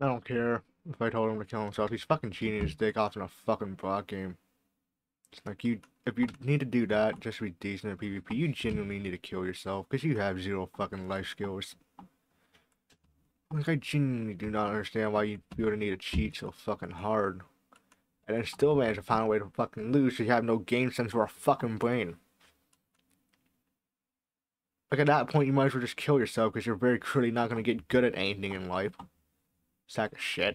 I don't care if I told him to kill himself. He's fucking cheating his dick off in a fucking bot game. It's like you, if you need to do that just to be decent at PvP, you genuinely need to kill yourself because you have zero fucking life skills. Like I genuinely do not understand why you would need to cheat so fucking hard, and then still manage to find a way to fucking lose you have no game sense or a fucking brain. Like at that point, you might as well just kill yourself because you're very clearly not gonna get good at anything in life. Sack of shit.